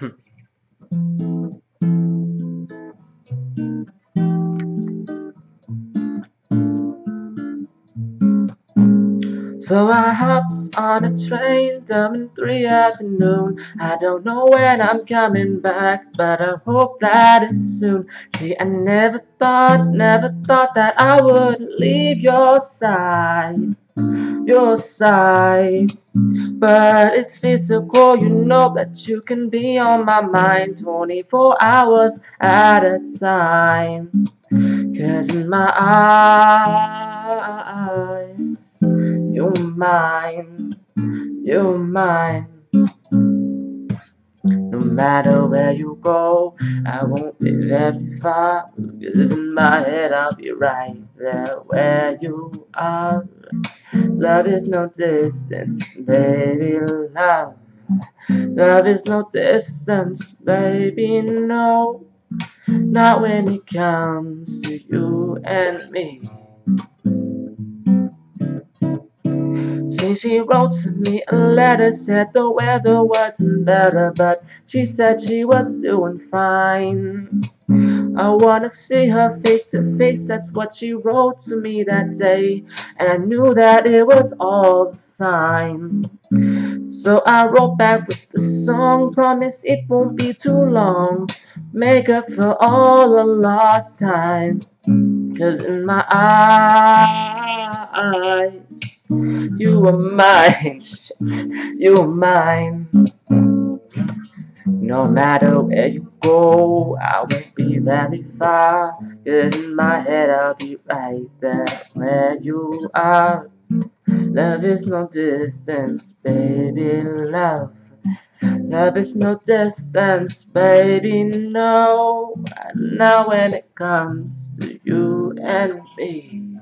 Thank you. So I hops on a train in three afternoon. I don't know when I'm coming back, but I hope that it's soon. See, I never thought, never thought that I would leave your side, your side. But it's physical, you know that you can be on my mind 24 hours at a time. Cause in my eyes, mine, you're mine. No matter where you go, I won't be very far. Cause in my head, I'll be right there where you are. Love is no distance, baby, love. Love is no distance, baby, no. Not when it comes to you and me. See, she wrote to me a letter, said the weather wasn't better, but she said she was doing fine. I wanna see her face to face, that's what she wrote to me that day, and I knew that it was all the sign. So I wrote back with the song, promise it won't be too long, make up for all the lost time. Cause in my eyes, you are mine, you are mine. No matter where you go, I won't be very far. Cause in my head, I'll be right there where you are. Love is no distance, baby, love. Love is no distance, baby, no. Now when it comes to you and me.